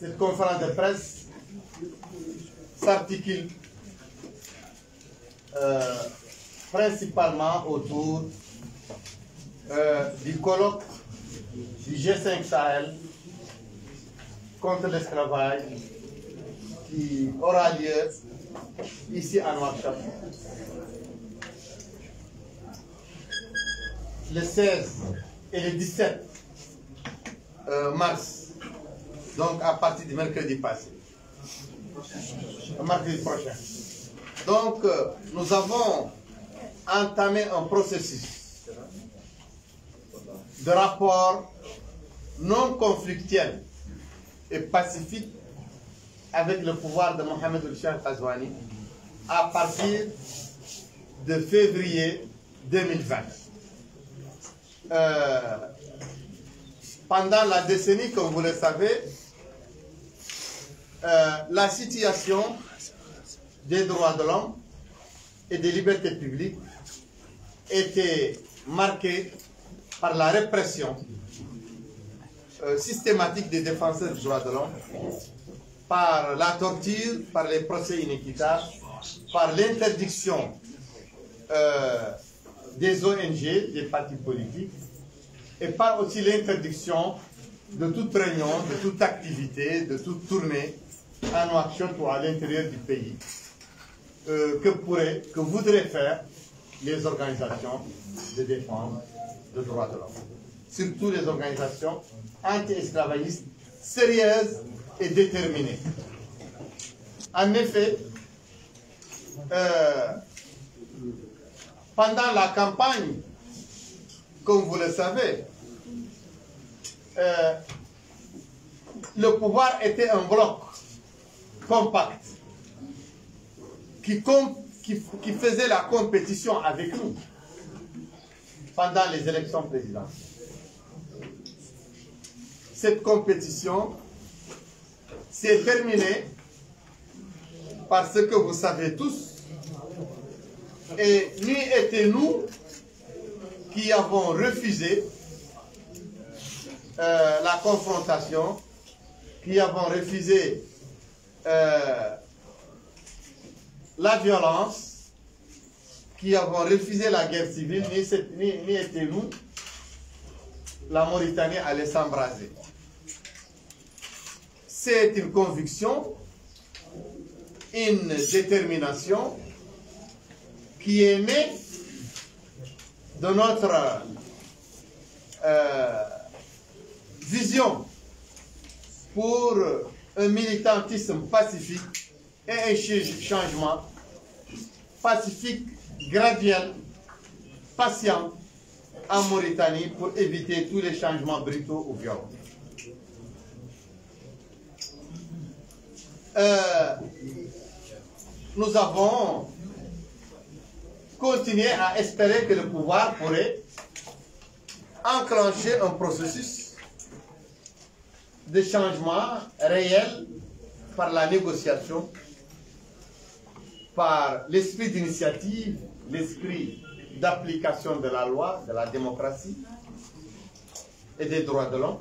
cette conférence de presse s'articule euh, principalement autour euh, du colloque du G5 Sahel contre l'esclavage qui aura lieu ici à Nouakchott. Le 16 et le 17 euh, mars, donc à partir du mercredi passé, mercredi prochain. Donc, euh, nous avons entamé un processus de rapport non conflictuel et pacifique avec le pouvoir de Mohamed El Khazouani à partir de février 2020. Euh, pendant la décennie, comme vous le savez, euh, la situation des droits de l'homme et des libertés publiques était marquée par la répression euh, systématique des défenseurs des droits de l'homme, par la torture, par les procès inéquitables, par l'interdiction des ONG, des partis politiques, et par aussi l'interdiction de toute réunion, de toute activité, de toute tournée à Nouakchott ou à l'intérieur du pays euh, que, pourraient, que voudraient faire les organisations de défense des droits de l'homme. Surtout les organisations anti-esclavagistes sérieuses et déterminées. En effet, euh, pendant la campagne, comme vous le savez, euh, le pouvoir était un bloc compact qui, faisait la compétition avec nous pendant les élections présidentielles. Cette compétition s'est terminée parce que vous savez tous, et ni était nous qui avons refusé euh, la confrontation, qui avons refusé euh, la violence, qui avons refusé la guerre civile, ni, ni, était nous, la Mauritanie allait s'embraser. C'est une conviction, une détermination qui est née de notre euh, vision pour un militantisme pacifique et un changement pacifique, graduel, patient en Mauritanie pour éviter tous les changements brutaux ou violents. Euh, nous avons continué à espérer que le pouvoir pourrait enclencher un processus de changement réel par la négociation, par l'esprit d'initiative, l'esprit d'application de la loi, de la démocratie et des droits de l'homme.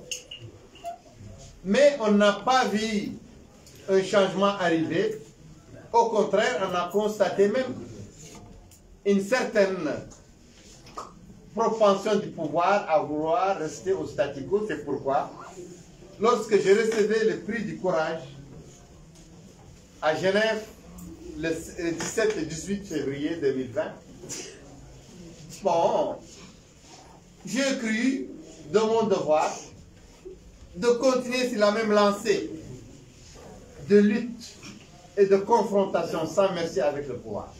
Mais on n'a pas vu un changement arriver. Au contraire, on a constaté même une certaine propension du pouvoir à vouloir rester au statu quo. C'est pourquoi, lorsque j'ai recevé le prix du courage à Genève le 17 et 18 février 2020, bon, j'ai cru de mon devoir de continuer sur la même lancée de lutte et de confrontation sans merci avec le pouvoir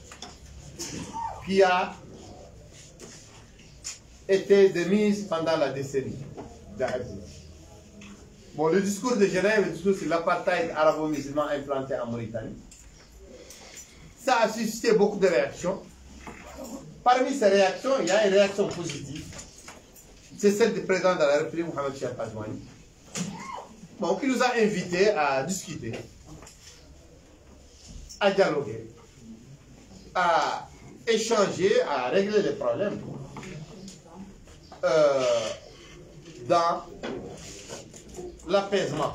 qui a été démise pendant la décennie Bon, le discours de Genève, discours sur l'apartheid arabo-musulman implanté en Mauritanie, ça a suscité beaucoup de réactions. Parmi ces réactions, il y a une réaction positive. C'est celle du président de la République, Mohamed Cheikh bon, qui nous a invités à discuter, à dialoguer, à échanger, à régler les problèmes euh, dans l'apaisement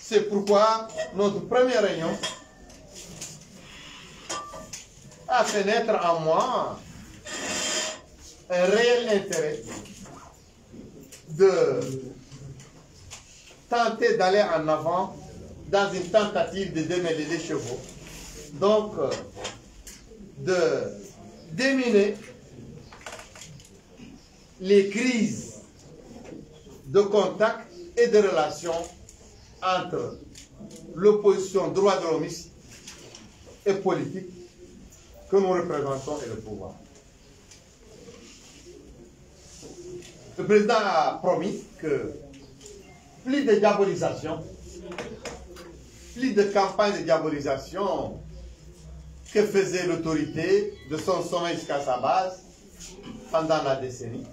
C'est pourquoi notre première réunion a fait naître en moi un réel intérêt de tenter d'aller en avant dans une tentative de démêler les chevaux. Donc, euh, de déminer les crises de contact et de relations entre l'opposition droit de l'homme et politique que nous représentons et le pouvoir. Le président a promis que plus de diabolisation, plus de campagne de diabolisation que faisait l'autorité de son sommet jusqu'à sa base pendant la décennie.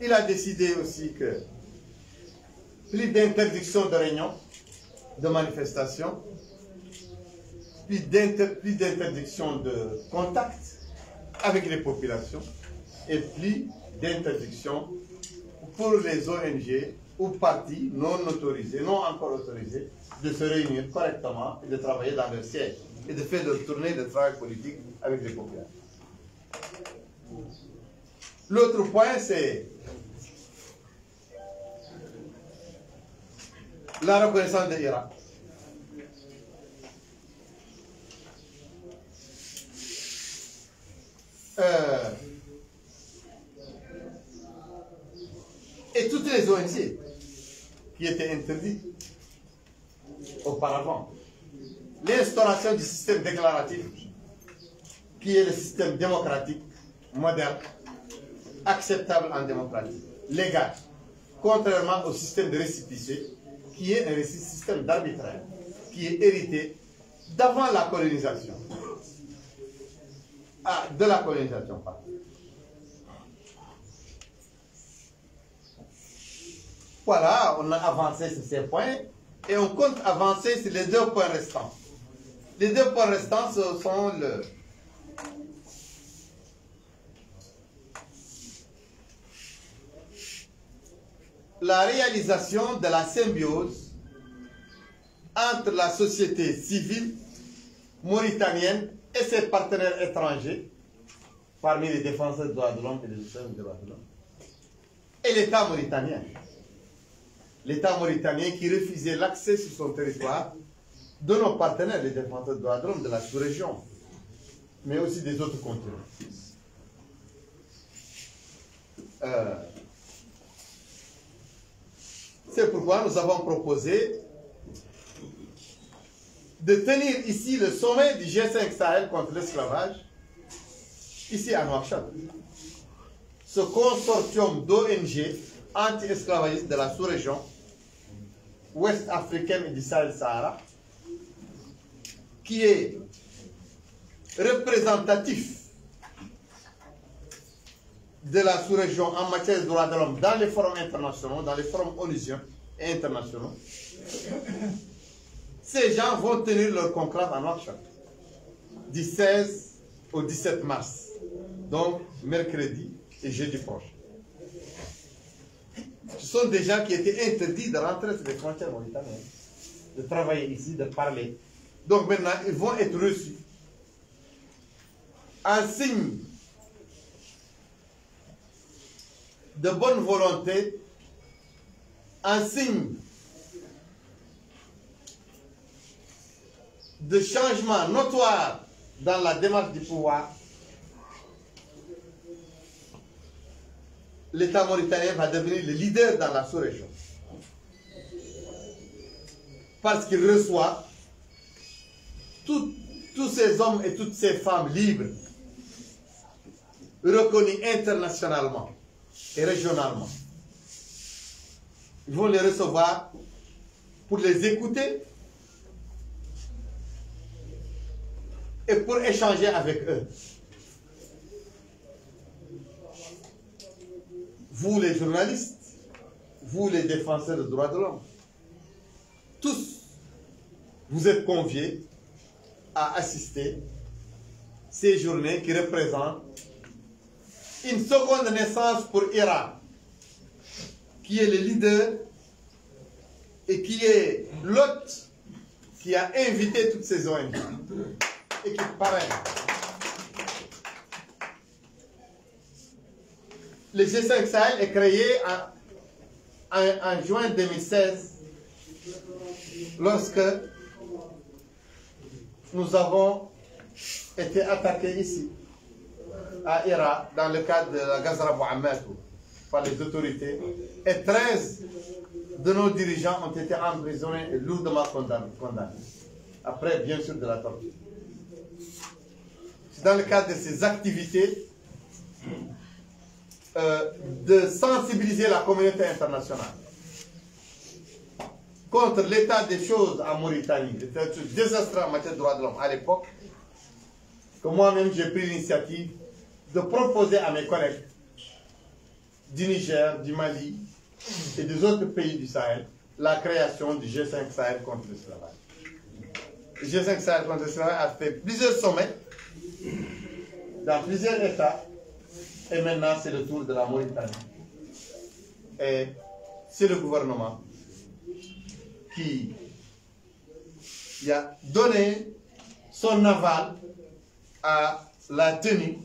Il a décidé aussi que plus d'interdiction de réunions, de manifestations, plus d'interdiction de contact avec les populations et plus d'interdiction pour les ONG ou partis non autorisés, non encore autorisés, de se réunir correctement et de travailler dans leur siège et de faire leur tournée de travail politique avec les populations. L'autre point, c'est la reconnaissance de l'Irak. Euh, et toutes les ONG qui étaient interdites auparavant. L'instauration du système déclaratif, qui est le système démocratique moderne, acceptable en démocratie, légal, contrairement au système de récipicé, qui est un système d'arbitraire, qui est hérité d'avant la colonisation. Ah, de la colonisation, pardon. Voilà, on a avancé sur ces points et on compte avancer sur les deux points restants. Les deux points restants, ce sont le, la réalisation de la symbiose entre la société civile mauritanienne et ses partenaires étrangers, parmi les défenseurs des droits de l'homme et les des droits de l'homme, et l'État mauritanien l'État mauritanien qui refusait l'accès sur son territoire de nos partenaires, les défenseurs de droits de l'homme de la sous-région, mais aussi des autres continents. Euh, c'est pourquoi nous avons proposé de tenir ici le sommet du G5 Sahel contre l'esclavage, ici à Nouakchott. Ce consortium d'ONG anti-esclavagistes de la sous-région ouest africaine et du Sahel-Sahara, qui est représentatif de la sous-région en matière de droits de l'homme dans les forums internationaux, dans les forums onusiens et internationaux. Ces gens vont tenir leur conclave à Nouakchott du 16 au 17 mars, donc mercredi et jeudi prochain. Ce sont des gens qui étaient interdits de rentrer sur les frontières mauritaniennes, de travailler ici, de parler. Donc maintenant, ils vont être reçus en signe de bonne volonté, en signe de changement notoire dans la démarche du pouvoir, l'État mauritanien va devenir le leader dans la sous-région. Parce qu'il reçoit tous ces hommes et toutes ces femmes libres, reconnus internationalement et régionalement. Ils vont les recevoir pour les écouter et pour échanger avec eux. vous les journalistes, vous les défenseurs des droits de l'homme, tous, vous êtes conviés à assister ces journées qui représentent une seconde naissance pour Iran, qui est le leader et qui est l'hôte qui a invité toutes ces ONG et qui parraine. Le G5 Sahel est créé en juin 2016 lorsque nous avons été attaqués ici, à Ira, dans le cadre de la Gazra Bouhamadou, par les autorités, et 13 de nos dirigeants ont été emprisonnés et lourdement condamnés. Après, bien sûr, de la torture. C'est dans le cadre de ces activités euh, de sensibiliser la communauté internationale contre l'état des choses en Mauritanie, l'état désastreux en matière de droits de l'homme à l'époque, que moi-même j'ai pris l'initiative de proposer à mes collègues du Niger, du Mali et des autres pays du Sahel la création du G5 Sahel contre l'esclavage. Le G5 Sahel contre l'esclavage a fait plusieurs sommets dans plusieurs États et maintenant c'est le tour de la Mauritanie. Et c'est le gouvernement qui, a donné son aval à la tenue.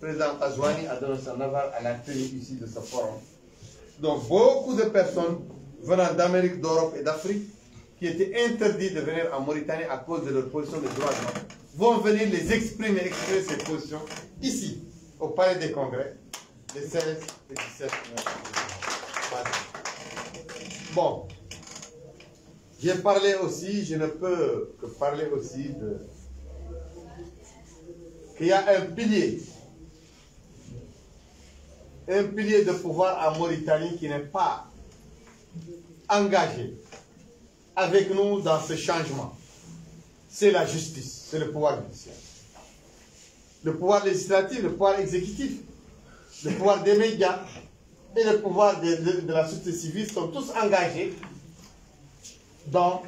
Président Azouani a donné son aval à la ici de ce forum. Donc beaucoup de personnes venant d'Amérique, d'Europe et d'Afrique qui étaient interdites de venir en Mauritanie à cause de leur position de droit de vont venir les exprimer, exprimer ces positions ici, au Palais des Congrès, les 16 et 17 Bon, j'ai parlé aussi, je ne peux que parler aussi de qu'il y a un pilier, un pilier de pouvoir en Mauritanie qui n'est pas engagé avec nous dans ce changement. C'est la justice, c'est le pouvoir judiciaire. Le pouvoir législatif, le pouvoir exécutif, le pouvoir des médias et le pouvoir de, la société civile sont tous engagés dans,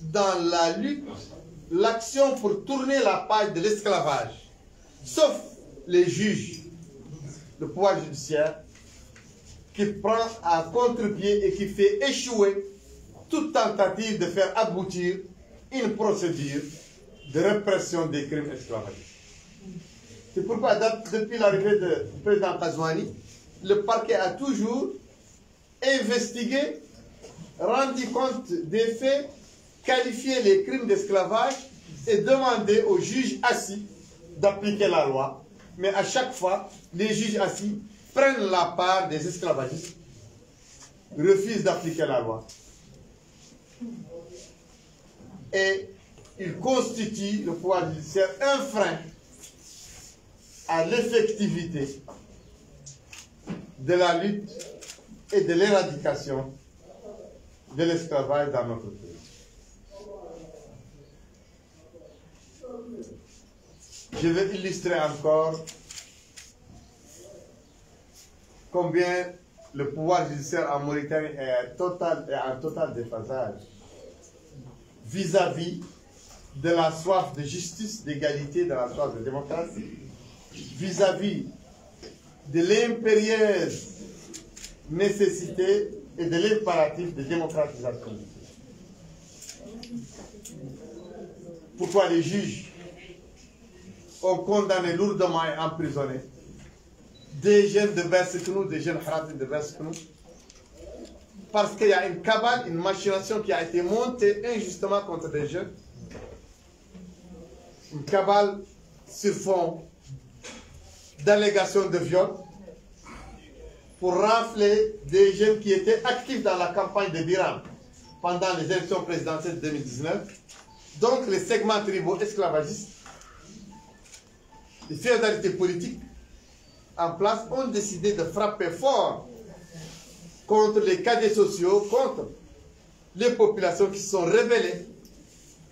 dans la lutte, l'action pour tourner la page de l'esclavage, sauf les juges, le pouvoir judiciaire, qui prend à contre-pied et qui fait échouer toute tentative de faire aboutir une procédure de répression des crimes esclavagistes. C'est pourquoi, depuis l'arrivée du président Kazouani, le parquet a toujours investiguer, rendre compte des faits, qualifier les crimes d'esclavage et demander aux juges assis d'appliquer la loi. Mais à chaque fois, les juges assis prennent la part des esclavagistes, refusent d'appliquer la loi. Et ils constituent le pouvoir judiciaire un frein à l'effectivité de la lutte et de l'éradication de l'esclavage dans notre pays. Je vais illustrer encore combien le pouvoir judiciaire en Mauritanie est, total, en total déphasage vis-à-vis de la soif de justice, d'égalité, de la soif de démocratie, vis-à-vis de l'impérieuse nécessité et de l'impératif de démocratisation. Pourquoi les juges ont condamné lourdement et emprisonné des jeunes de Berseknou, des jeunes Haratim de Berseknou, parce qu'il y a une cabale, une machination qui a été montée injustement contre des jeunes. Une cabale sur fond d'allégations de viol pour rafler des jeunes qui étaient actifs dans la campagne de Biram pendant les élections présidentielles de 2019. Donc les segments tribaux esclavagistes, les féodalités politiques en place ont décidé de frapper fort contre les cadets sociaux, contre les populations qui se sont rebellées,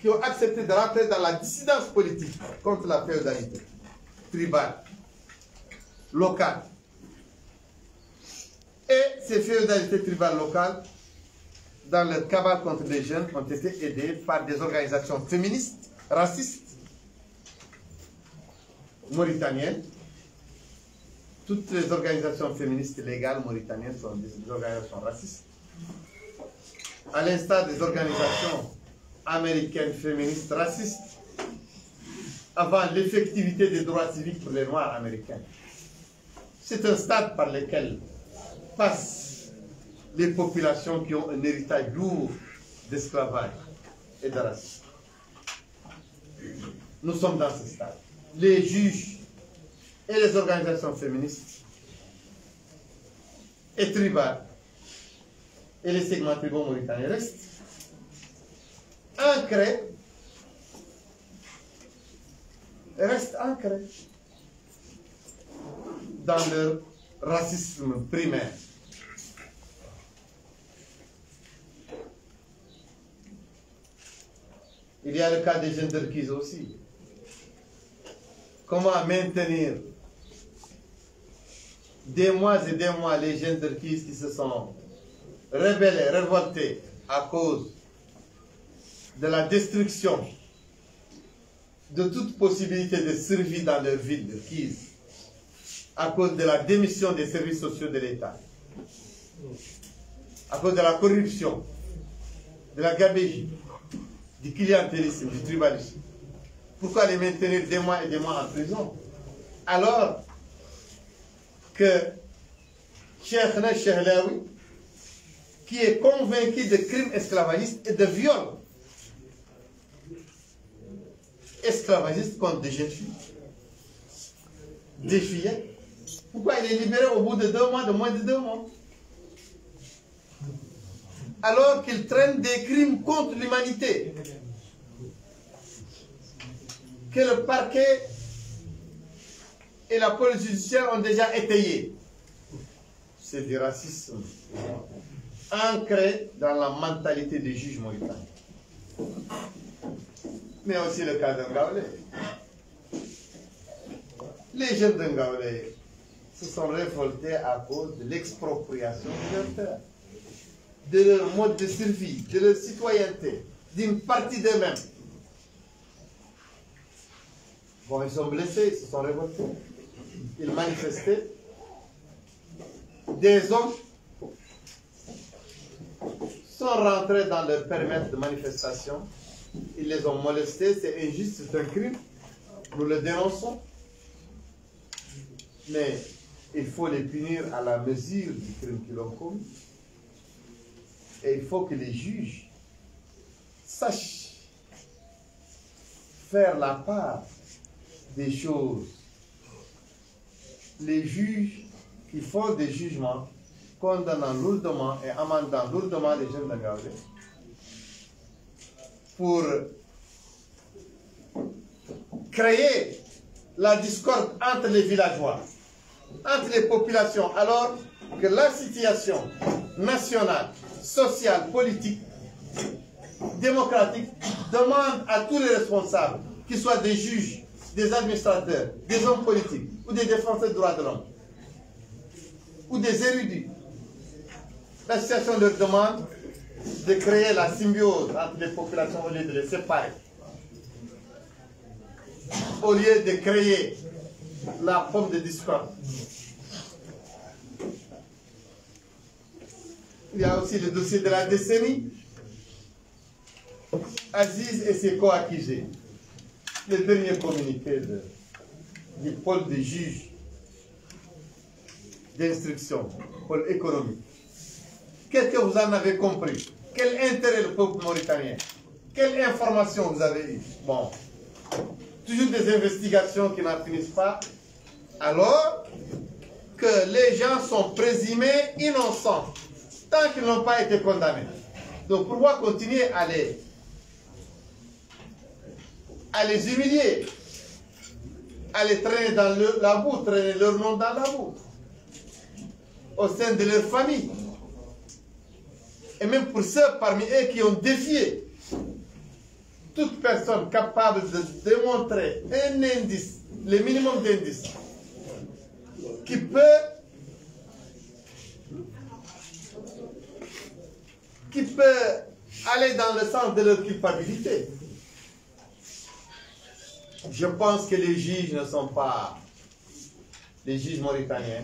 qui ont accepté de rentrer dans la dissidence politique contre la féodalité tribale, locale. Et ces féodalités tribales locales, dans le cabal contre les jeunes, ont été aidées par des organisations féministes, racistes, mauritaniennes, toutes les organisations féministes légales mauritaniennes sont des organisations racistes. À l'instar des organisations américaines féministes racistes, avant l'effectivité des droits civiques pour les Noirs américains. C'est un stade par lequel passent les populations qui ont un héritage lourd d'esclavage et de racisme. Nous sommes dans ce stade. Les juges et les organisations féministes et tribales et les segments tribaux mauritaniens restent ancrés, restent ancrés dans leur racisme primaire. Il y a le cas des gendarmes aussi. Comment maintenir des mois et des mois les gendarmes qui se sont rebellés, révoltés à cause de la destruction de toute possibilité de survie dans leur ville de Kiev à cause de la démission des services sociaux de l'État, à cause de la corruption, de la gabégie, du clientélisme, du tribalisme. Pourquoi les maintenir des mois et des mois en prison? Alors que Cheikh Cheikhlaoui, qui est convaincu de crimes esclavagistes et de viols esclavagistes contre des jeunes filles, des filles, pourquoi il est libéré au bout de deux mois, de moins de deux mois? Alors qu'il traîne des crimes contre l'humanité que le parquet et la police judiciaire ont déjà étayé. C'est du racisme ancré dans la mentalité des juges mauritaniens. Mais aussi le cas d'Angaolé. Les jeunes d'Angaolé se sont révoltés à cause de l'expropriation de leur terre de leur mode de survie, de leur citoyenneté, d'une partie d'eux-mêmes. Bon, ils sont blessés, ils se sont révoltés. Ils manifestaient. Des hommes sont rentrés dans leur permis de manifestation. Ils les ont molestés, c'est injuste, c'est un crime. Nous le dénonçons. Mais il faut les punir à la mesure du crime qu'ils ont commis. Et il faut que les juges sachent faire la part des choses. Les juges qui font des jugements condamnant lourdement et amendant lourdement les jeunes d'engagés pour créer la discorde entre les villageois, entre les populations, alors que la situation nationale social, politique, démocratique demande à tous les responsables, qu'ils soient des juges, des administrateurs, des hommes politiques ou des défenseurs des droits de l'homme ou des érudits. La situation leur demande de créer la symbiose entre les populations au lieu de les séparer. Au lieu de créer la forme de discorde. Il y a aussi le dossier de la décennie. Aziz et ses co-accusés. Le dernier communiqué du pôle des juges d'instruction, pôle économique. Qu'est-ce que vous en avez compris Quel intérêt le peuple mauritanien? Quelle information vous avez eu Bon, toujours des investigations qui n'en finissent pas, alors que les gens sont présumés innocents tant qu'ils n'ont pas été condamnés. Donc pourquoi continuer à les, à les humilier, à les traîner dans la boue, traîner leur nom dans la boue, au sein de leur famille. Et même pour ceux parmi eux qui ont défié toute personne capable de démontrer un indice, le minimum d'indice, qui peut qui peut aller dans le sens de leur culpabilité. Je pense que les juges ne sont pas les juges mauritaniens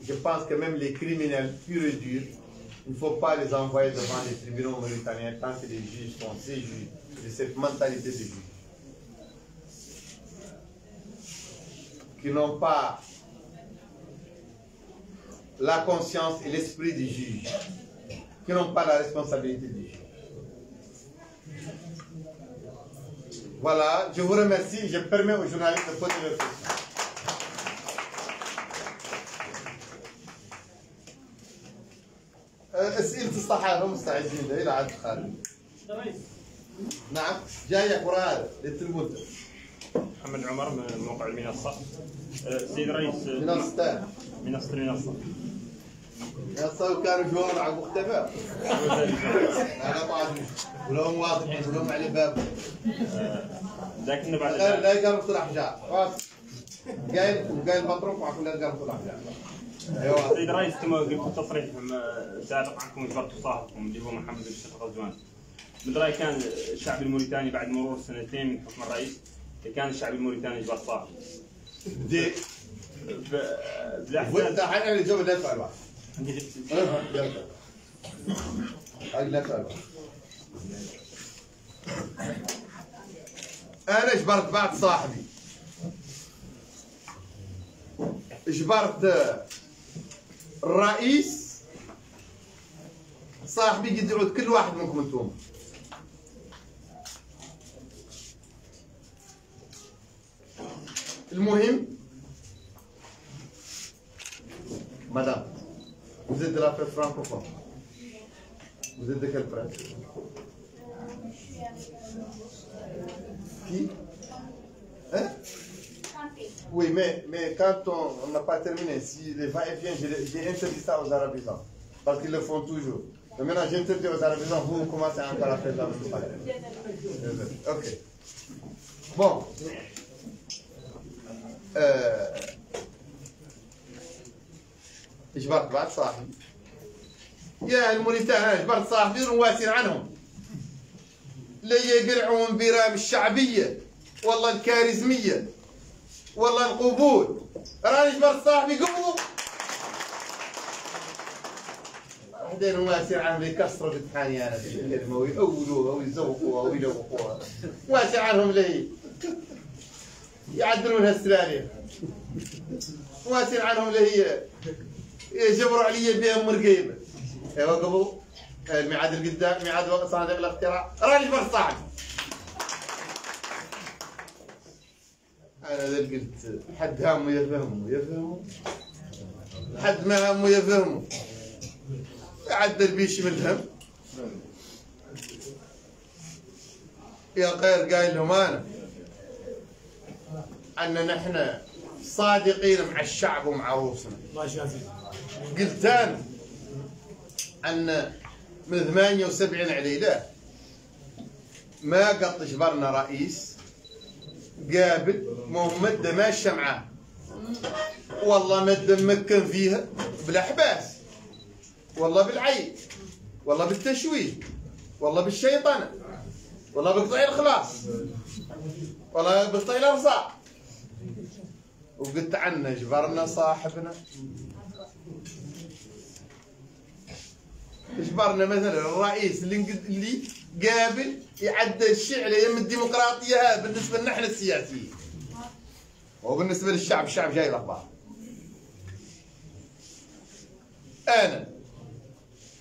je pense que même les criminels purs et durs, il ne faut pas les envoyer devant les tribunaux mauritaniens tant que les juges sont ces juges, de cette mentalité de juges. Qui n'ont pas la conscience et l'esprit du juge, qui n'ont pas la responsabilité du juge. Voilà, je vous remercie. Je permets aux journalistes de poser leurs questions. اسئله الصحابه مستعدين إلى عبد الخالق نعم جاية قراءه للتلمود محمد عمر من موقع المنصه سيد رئيس منصه منصه المنصه منصه وكانوا جوار على المختبر أنا ما ولو واضح يعني، يقولون على الباب لكن بعد لا قال طلع جاء قايل وقايل مطروف لا قال طلع جاء ايوا سيد الرئيس كما قلت التصريح سابق عنكم اجبرت صاحبكم اللي هو محمد بن الشيخ غزوان. من رايي كان الشعب الموريتاني بعد مرور سنتين من حكم الرئيس كان الشعب الموريتاني اجبر صاحبه دي. وانت حاليا اللي جاب لا تعرف أه، لا تعرف أنا جبرت بعد صاحبي. جبرت الرئيس. صاحبي قد يعود كل واحد منكم أنتم. المهم مدام de la presse francophone Vous êtes de quel branche Qui Hein Oui, mais, mais quand on n'a pas terminé, si les va-et-vient, j'ai interdit ça aux arabisans. Parce qu'ils le font toujours. Mais maintenant, interdit aux arabisans, vous commencez encore à faire la même chose. Ok. Bon. Euh, ich war gerade يا الموريتان جبرت صاحبي رواسين عنهم. لا يقلعون برام الشعبية والله الكاريزمية والله القبول. راني جبرت صاحبي قبول بعدين واسع عنهم يكسروا الامتحان أنا بالكلمة ويأولوها ويزوقوها ويلوقوها واسع عنهم ليه يعدلونها السلالم واسع عنهم ليه يجبروا علي بهم مرقيبة. ايوا قبل الميعاد القدام ميعاد وقت صناديق الاقتراع راني جبرت صاحبي أنا ذا قلت حد همه يفهمه يفهمه حد ما همه يفهمه يعدل بيش من الهم. يا غير قايل لهم أنا. أن نحن صادقين مع الشعب ومع روسنا. الله. قلت أنا. أن من 78 عليلة ما قط جبرنا رئيس قابل مهمة ماشية معاه والله ما تمكن فيها بالأحباس والله بالعيب والله بالتشويه والله بالشيطنة والله بقطع الخلاص والله بقطع الأرزاق. وقلت عنا جبرنا صاحبنا. جبرنا مثلا الرئيس اللي قابل يعدل الشعر يم الديمقراطية بالنسبة لنا إحنا السياسيين. وبالنسبة للشعب الشعب جاي الأخبار. أنا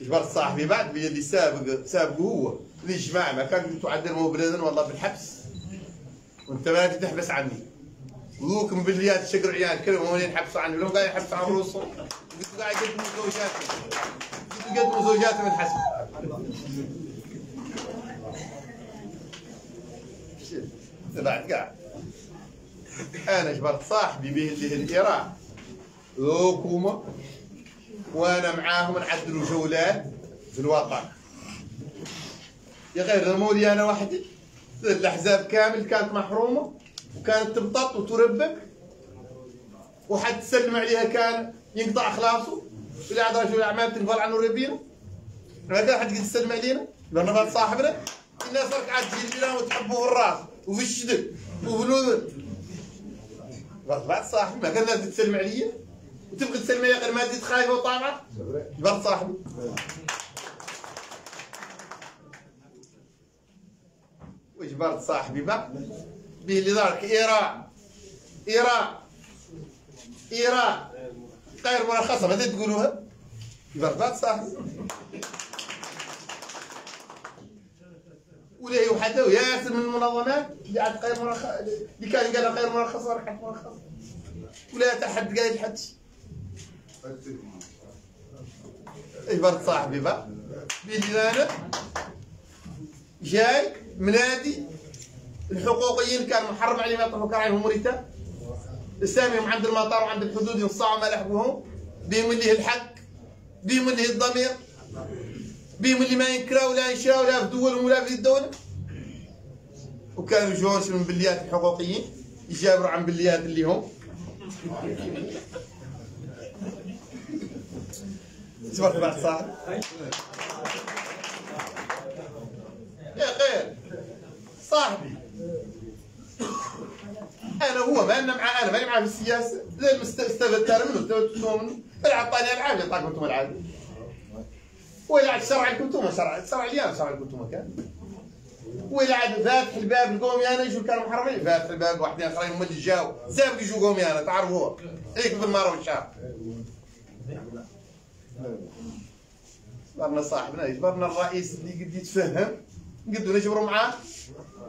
جبرت صاحبي بعد بيدي سابق سابقه هو جماعة ما كان تعدل مو بلادنا والله بالحبس. وأنت ما تحبس عني. وذوكم بالليات شقر عيال كلهم هون ينحبسوا عني. لهم قاعد يحبسوا عن رؤوسهم قاعد يقدموا زوجاتهم يقدموا زوجاتهم الحسب بعد قاعد. أنا جبرت صاحبي به هي الإيران. ذوكم وأنا معاهم نعدلوا جولات في الوطن يا غير مولي أنا وحدي. الأحزاب كامل كانت محرومة وكانت تمطط وتربك. وحد تسلم عليها كان ينقطع خلاصه. في الأعضاء في الأعمال تنفر عن قريبينا ما كان حد قد يستلم علينا؟ لأن بعد صاحبنا الناس راك عاد تجي لنا وتحبوا في الراس وفي الشدد وفي الأذن بعد صاحبي ما كان الناس تسلم عليا. وتبقى تسلم عليا غير ما تزيد خايفة وطامعة. بعد صاحبي وجبرت صاحبي بقى به اللي دارك إيراء إيراء إيراء غير مرخصه ماذا تقولوها؟ بعد صاحبي ولا هي وحده وياسر من المنظمات اللي عاد غير مرخص اللي كان قال غير مرخص راه مرخص ولا حتى حد قايل حد شي جبرت صاحبي بقى. بيجي أنا جاي منادي الحقوقيين كان محرم عليهم يطرحوا كراهيم موريتا اساميهم عند المطار وعند الحدود ينصاعوا ما لحقوهم بهم اللي الحق بهم اللي الضمير بهم اللي ما ينكراو ولا ينشراو لا في دولهم ولا في الدولة. وكانوا جوش من بليات الحقوقيين يجابروا عن بليات اللي هم. تبارك بعد صاحب يا خير. صاحبي. أنا هو ما أنا معاه أنا ماني معاه في السياسة. زي المستفدت منه استفدتوا منه العطاني العاب يعطاكم أنتم العاب ولا عاد شرع لكم أنتم شرع شرع أنا شرع لكم أنتم كان. ولا عاد فاتح الباب لقومي أنا يجوا كانوا محرمين. فاتح الباب واحدين آخرين هم اللي جاوا. سابق يجوا قومي أنا تعرفوا هيك بالمرة والشهر جبرنا صاحبنا جبرنا الرئيس اللي قد يتفهم قد نجبروا معاه.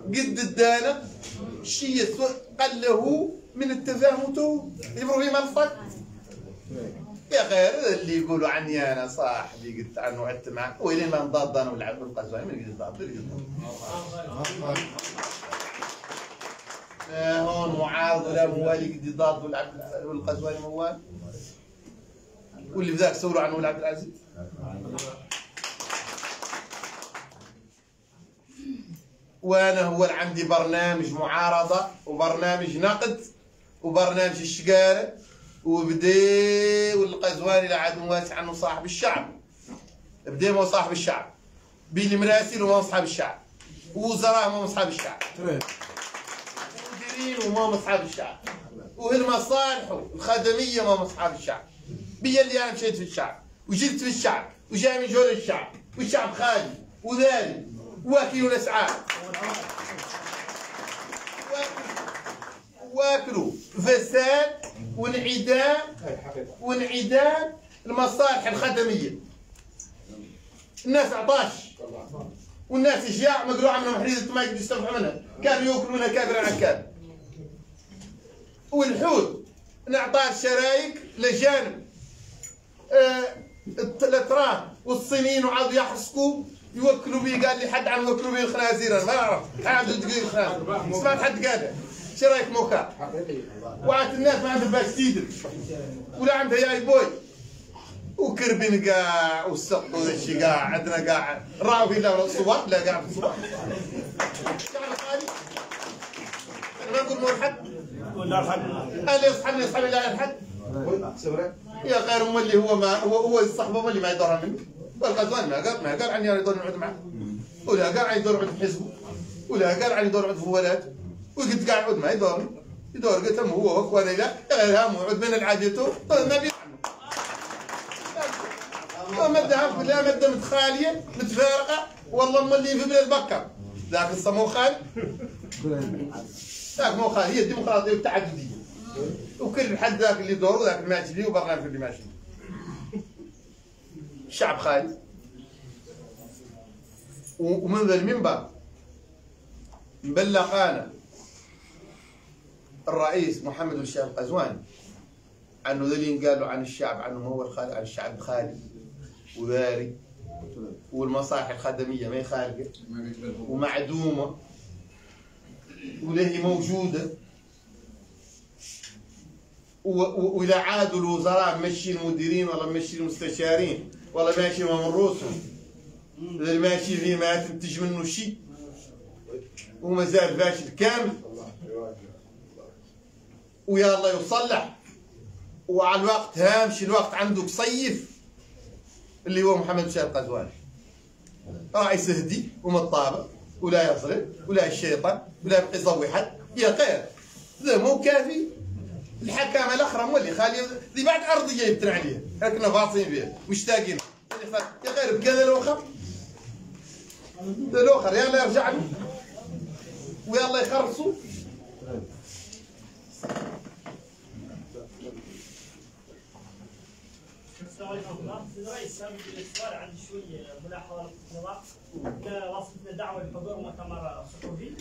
قد الدانة شي قله من التفاهم يبرو مع الفك يا غير اللي يقولوا عني أنا صاحبي قلت عنه وعدت معك. ويلي ما نضاد أنا ونلعب في من ما يضاد نضاد هون معارض ولا موالي قد يضاد ولعب القزوين موال. واللي بذاك ذاك سولوا عنه ولعب العزيز. وأنا هو عندي برنامج معارضة وبرنامج نقد وبرنامج الشقارة وبدي والقزواني لا عاد مواسع عنه صاحب الشعب. بدي ما صاحب الشعب. بيلي مراسل وما صاحب الشعب. ووزراء ما اصحاب الشعب. مديرين وما اصحاب الشعب. والمصالح الخدمية ما اصحاب الشعب. بيا اللي أنا مشيت في الشعب. وجيت في الشعب. وجاي من جول الشعب. والشعب خالي. وذالي. واكلوا الأسعار. واكلوا فساد وانعدام وانعدام المصالح الخدمية. الناس عطاش. والناس إشياء مقروعة منهم حريزه ما يقدروا يستنفعوا منها. كانوا ياكلوا منها كابر عن كابر والحوت نعطاه الشرايك لجانب آه الأتراك والصينيين وعادوا يحرسكوا يوكلوا بيه قال لي حد عن يوكلوا بيه الخنازير. أنا ما أعرف. عادوا دقيق الخنازير. سمعت حد قال. شرايك موكا؟ وعاد الناس ما عندهم باش تيدر ولا عندها ياي بوي. وكربين قاع والسق وذا الشيء قاع عندنا قاع راعوا في صور لا قاع في الصور. شعر خالي. أنا ما نقول نور حد. ولا الحق أنا يصحبني يصحبني لا الحد. يا غير هم اللي هو ما هو هو صاحبه اللي ما يدورها منه والغزوان ما قال ما قال عني يدور نقعد معه. ولا قال عني يدور عند حزبه. ولا قال عني يدور عند فولاته وقلت قاعد عود ما يدور. يدور قلت هم هو واخوانا لا. غير هم عود من العادته ما بيعنه مدها لا مدة متخالية متفارقة والله ام اللي في بلاد بكر ذاك الصمو خال. ذاك مو خال. هي الديمقراطية والتعددية. وكل حد ذاك اللي دوره ذاك ماشي ليه وبرنامج اللي ماشي الشعب خالي ومن ذا المنبر مبلغ أنا الرئيس محمد الشيخ القزواني عنه ذلين قالوا عن الشعب عنه هو الخالي عن الشعب خالي وذاري والمصالح الخدمية ما هي خارجة. ومعدومة. ولا هي موجوده واذا عادوا الوزراء مشي المديرين ولا مشي المستشارين. ولا ماشي من رؤوسهم اللي ماشي فيه ما تنتج منه شيء وما زال فاشل كامل ويا الله يصلح وعلى الوقت هامش الوقت عنده قصيف اللي هو محمد بشار القزواني راعي سهدي ومطابق ولا يظلم ولا الشيطان ولا يبقى يضوي حد يا خير مو كافي الحكام الآخر هما اللي خالي اللي بعد ارضيه يبتر عليه. هكنا فاصين فيه مشتاقين. يا غير بكذا الآخر الآخر يلا يرجع له. ويلا يخرصوا. عندي شوية ملاحظه للاقتراح وصلتنا دعوة لحضور مؤتمر صحفي.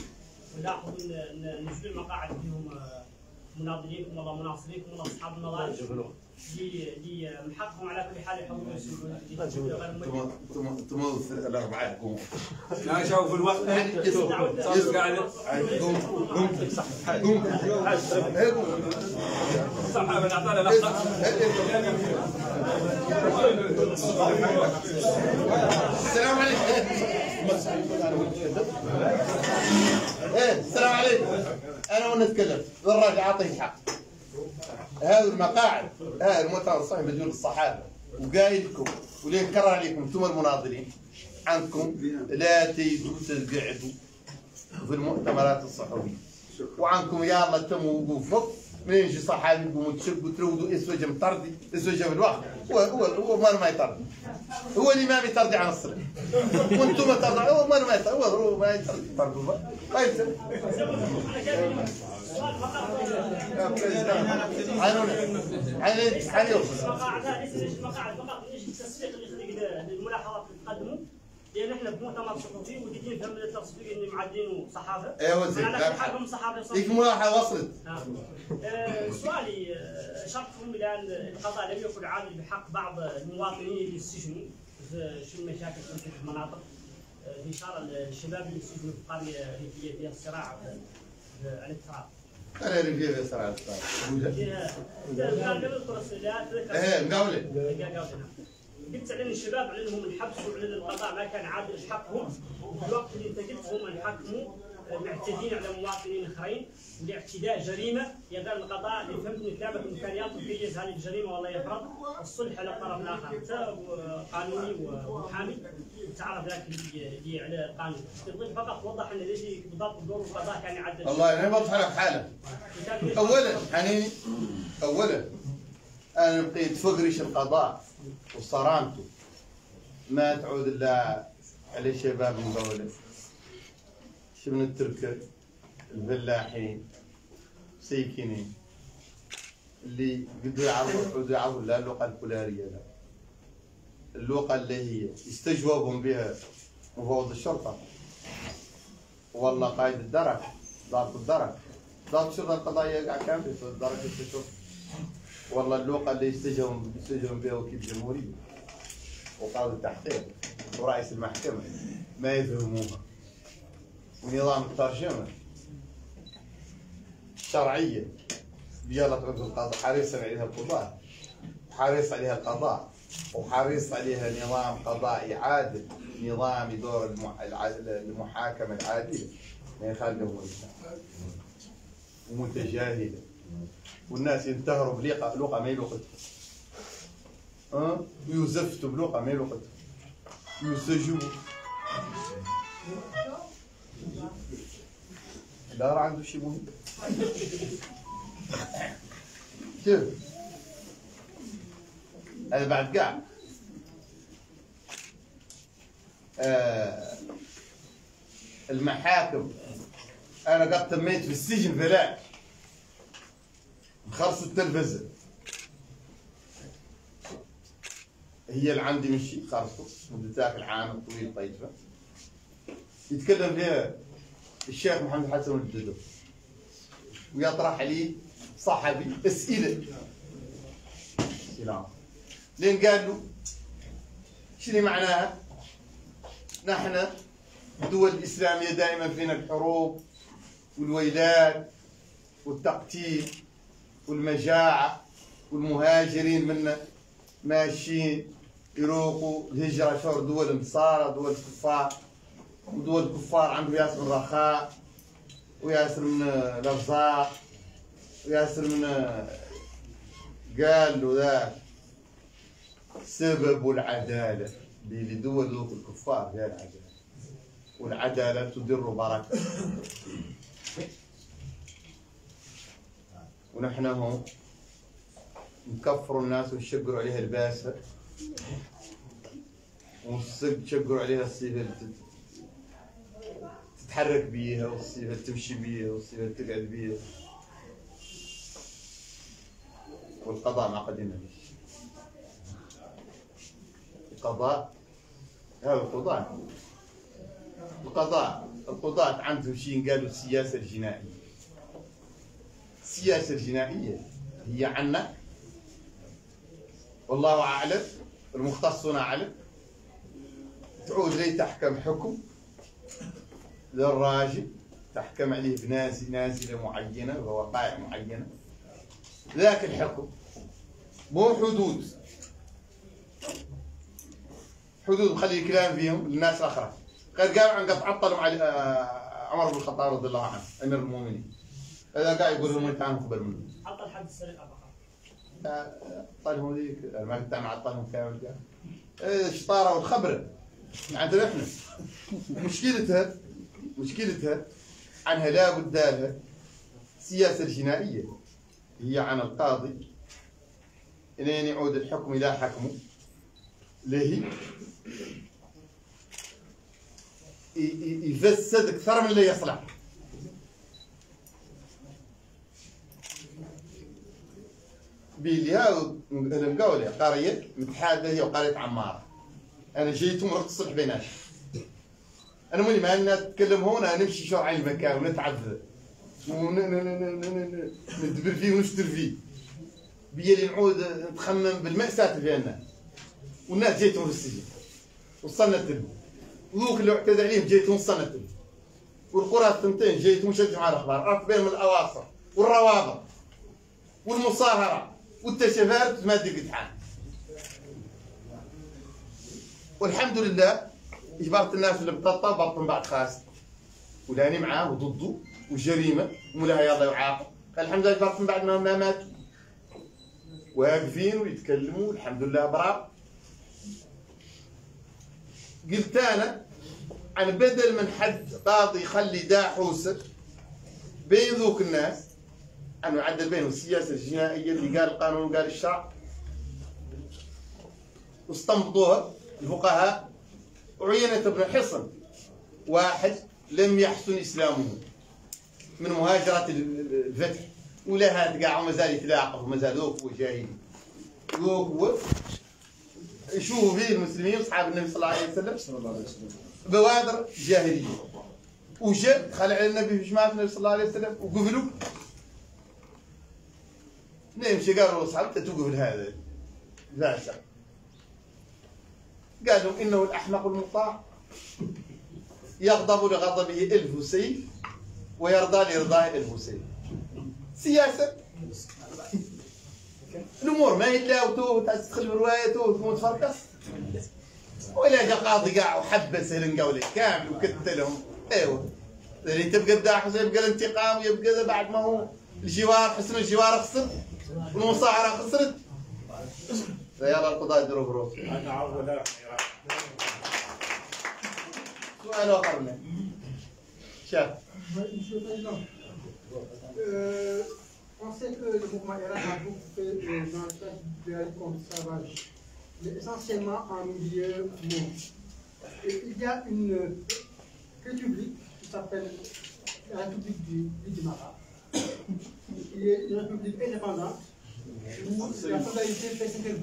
ولاحظوا ان نجلو المقاعد فيهم آه، مناضليكم والله مناصريكم والله أصحاب النضال اللي من على كل حال الوقت. السلام عليكم. إيه السلام عليكم. أنا وأنا أتكلم. الراجل اعطيه الحق هذه المقاعد هذا المؤتمر الصحفي بدون الصحافه وقايل لكم وليه نكرر عليكم أنتم المناضلين عنكم. لا تيجوا تقعدوا في المؤتمرات الصحفية. وعنكم يا الله تموا وقوفوا منين يجي صحابي يقوموا تشقوا ترودوا اسوجه مطردي اسوجه في الوقت هو هو هو ما ما يطردي هو الامام يطردي عن الصلاه وأنتم تطردوا هو ما ما يطردي هو هو ما يطردي يطردوا ما يطردي عنونا عن عن يعني إحنا بمؤتمر صحفي وديتين فهم التصفيق اللي اني معدين وصحافه أيوه زين أنا حقهم صحافه صحفي ديك ملاحظه وصلت سؤالي شرطهم إلى ان القضاء لم يكن عادل بحق بعض المواطنين اللي استشهدوا في المشاكل في المناطق في شارع الشباب اللي استشهدوا في القريه ريفيه فيها الصراع على التراب أنا ريفيه فيها صراع على التراب. إيه مقاولة. قلت عليهم الشباب عليهم الحبس وعلى القضاء ما كان عادل حقهم. في الوقت اللي انت قلت هم انحكموا آه، معتدين على مواطنين آخرين. لاعتداء جريمة. يقال القضاء اللي فهمت من كلامك انه كان يطلب يميز هذه الجريمة والله يفرض الصلح على الطرف الآخر. انت قانوني ومحامي تعرف ذاك اللي على القانون تبغى فقط توضح أن ليش بالضبط دور القضاء كان يعدل. والله أنا بضحك لك حاله. اولا حنيني اولا أنا بقيت فقرش القضاء. وصرامته ما تعود إلا على شباب مقاولة شبن التركة الفلاحين سيكنين اللي قدروا يعرفوا يعودوا يعرفوا لا اللغة الكولارية لا. اللغة اللي هي يستجوبهم بها مفوض الشرطة. والله قائد الدرك ضابط الدرك. ضابط الشرطة القضائية قاعد كان في درجة الشرطة والله اللوقا اللي يستجرم يستجرم بها وكيل الجمهوريه وقاضي التحقيق. ورئيس المحكمة. ما يفهموها. ونظام الترجمة. الشرعية ديالها ترد القضاء. حريص عليها القضاء. وحريص عليها القضاء. وحريص عليها نظام قضائي عادل. نظام يدور المحاكمة العادله ما يخالفها ومتجاهلة. والناس ينتهروا بلقى لقى ما يلقتها أه؟ ويزفتوا بلقى ما ويسجوا لا راه عنده شيء مهم. شوف هذا بعد كاع. آه المحاكم. أنا قد تميت في السجن بلاش خرص التلفزة هي اللي عندي من شيء خرصه. مدتاك العام الطويل طيبة. يتكلم فيها الشيخ محمد حسن الددو. ويطرح عليه صحفي أسئلة. سلام. لين قال له شنو معناها؟ نحن الدول الإسلامية دائما فينا الحروب والويلات والتقتيل. والمجاعة والمهاجرين منا ماشيين يروقوا الهجرة شهر دول النصارى دول الكفار. ودول الكفار عنده ياسر من الرخاء وياسر من الارزاق وياسر من قال له ذاك سبب العدالة لدول ذوك الكفار هي العداله والعدالة تدر بركة. ونحن هون نكفروا الناس ونشقروا عليها لباسها ونشقروا عليها الصيفة تتحرك بيها والصيفة تمشي بيها والصيفة تقعد بيها. والقضاء ما قدمنا القضاء هذا القضاء. القضاء القضاة عندهم شيء قالوا السياسة الجنائية. السياسة الجنائية هي عنا. والله أعلم المختصون أعلم. تعود لي تحكم حكم للراجل تحكم عليه بناس نازلة معينة ووقائع معينة. ذاك الحكم مو حدود. حدود خلي كلام فيهم للناس الأخرى قال قالوا عن قد عطلوا آه، عمر بن الخطاب رضي الله عنه أمير المؤمنين. هذا قاعد يقول لهم عنهم خبر منه. عطل حد السرقة فقط. عطلهم ذيك كنت أنا عطلهم كامل إيه، الشطارة والخبره عندنا إحنا. مشكلتها مشكلتها عنها لا بد لها السياسة الجنائيه هي عن القاضي. إلين يعود الحكم إلى حكمه. ي- يفسد أكثر من اللي يصلح. بيليا ونبقاو ليه قرية متحادة هي وقرية عمارة. أنا جيت ومرت الصبح بيناش مع الناس نتكلم هون نمشي شوية المكان ونتعب وندبر فيه ونشتر فيه. بيا اللي نعود نتخمم بالمأساة اللي عندنا والناس جيتهم في السجن. وصلنا تلو ذوك اللي اعتدى عليهم جيتهم وصلنا تلو والقرى الثنتين جيتهم شدوا مع الأخبار. عقبال من الاواصر والروابط والمصاهرة. والتشفيات ما تقدر تحال والحمد لله اجبرت الناس اللي بتطا بطن بعد خاص. ولاني معاه وضده وجريمة ومولاها يلا يعاقب الحمد لله اجبرت من بعد ما ما مات واقفين ويتكلموا الحمد لله برا. قلت أنا أنا بدل من حد قاضي يخلي دا حوسه بين ذوك الناس أن يعدل بينهم السياسة الجنائية اللي قال القانون وقال الشرع واستنبطوها الفقهاء. وعينت ابن حصن واحد لم يحسن إسلامه من مهاجرة الفتح. ولا هاد قاع ومازال يتلاقف ومازال ذوك هو جاهلي هو يشوفوا فيه المسلمين أصحاب النبي صلى الله عليه وسلم. صلى الله عليه وسلم بوادر جاهلية. وجاء دخل على النبي في شمال النبي صلى الله عليه وسلم وقفلوا. نمشي قالوا اصحاب تقفل هذا لا شك. قالوا إنه الأحمق المطاع يغضب لغضبه الف سيف ويرضى لرضاه الف سيف سياسة. الأمور ما هي إلا وتوه تدخل بروايته وتفرقص ولا جا قاضي قاع وحبس الانقولي كامل وكتلهم أيوه. اللي تبقى الداحس يبقى الانتقام ويبقى ذا بعد ما هو الجوار حسن الجوار خسر. والمصاهرة خسرت يلا القضاء يديروا بروس انا عرض ولا سؤال اخر منه شاف Monsieur le Président, euh, on sait que le mouvement Iran a beaucoup fait euh, dans le cadre de la lutte contre le savage, mais essentiellement en milieu mort. Et il y a une euh, république qui s'appelle la République du, du Mara, qui est une république indépendante où la totalité fait ce qu'elle.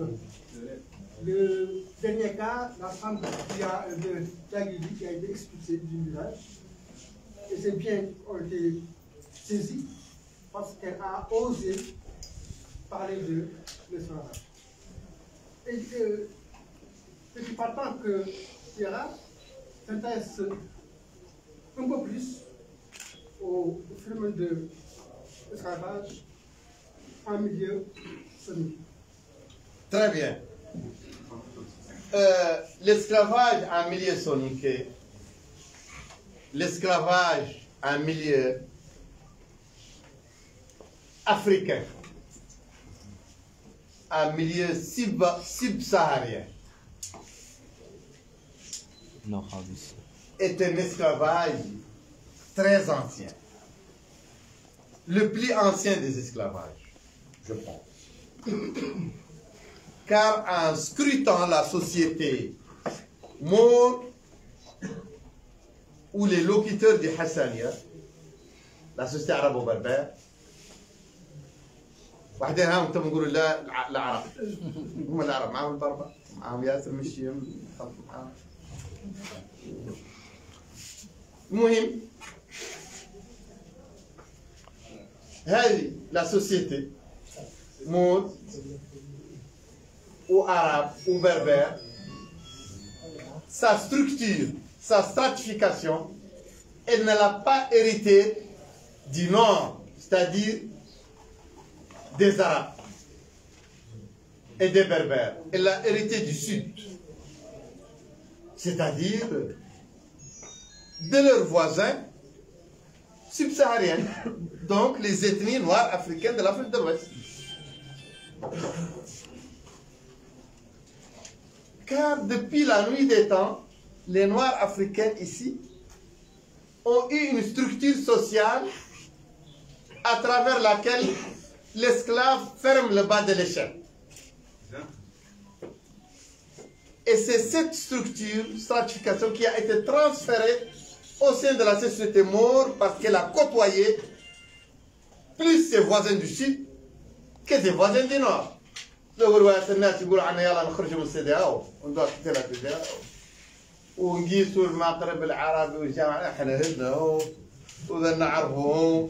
Le dernier cas, la femme qui a, de Tagili qui a été expulsée du village, et ses biens ont été saisis parce qu'elle a osé parler de l'esclavage. Et que, ce qui partant que Sierra s'intéresse un peu plus au phénomène de l'esclavage en milieu sunni. Très bien. Euh, l'esclavage en milieu sonique, l'esclavage en milieu africain, en milieu sub- subsaharien, est un esclavage très ancien le plus ancien des esclavages, je pense. Car en scrutant la société Maure ou les locuteurs du Hassania, la société arabo-berbère, بعدين ها انتم نقولوا لا الع- العرب هم العرب معاهم البربر معاهم ياسر مشيم خلط معاهم المهم هذه لا سوسيتي مود وعرب وبربر sa structure, sa stratification, elle ne l'a pas hérité du nord, c'est-à-dire des Arabes et des Berbères. Elle l'a hérité du sud, c'est-à-dire de leurs voisins subsahariens, donc les ethnies noires africaines de l'Afrique de l'Ouest. Car depuis la nuit des temps, les Noirs africains ici ont eu une structure sociale à travers laquelle l'esclave ferme le bas de l'échelle. Et c'est cette structure, stratification, qui a été transférée au sein de la société Maure parce qu'elle a côtoyé plus ses voisins du sud que ses voisins du nord. لو رواية الناس يقولوا عنا يلا نخرج من السداو وندور قتلة السداو ونقيسوا المغرب العربي والجامعة إحنا هنا وذا نعرفهم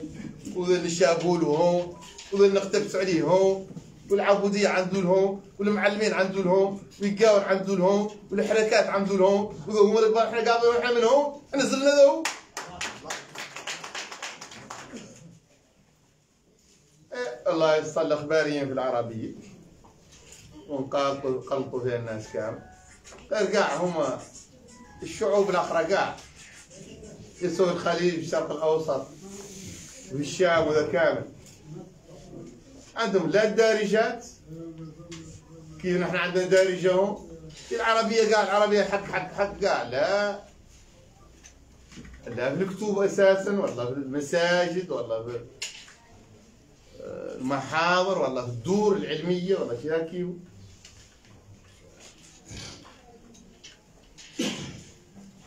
وذا نشابوا لهم وذا نقتبس عليهم والعبودية عندو لهم والمعلمين عندو لهم والقاول عندو لهم والحركات عندو لهم وهم الكبار إحنا قابلين وحنا منهم إحنا زلنا له إيه، الله يصلح أخباريين في العربية. ونقلقوا قلقوا فيها الناس كامل. قاع هما الشعوب الأخرى قاع. يسوي الخليج الشرق الأوسط. والشام وذا كامل. عندهم لا الدارجات. كيف نحن عندنا دارجة هون. العربية قاع العربية حق حق حق قاع لا. لا في الكتب أساسا ولا في المساجد ولا في آه، المحاضر ولا في الدور العلمية ولا شيء هكي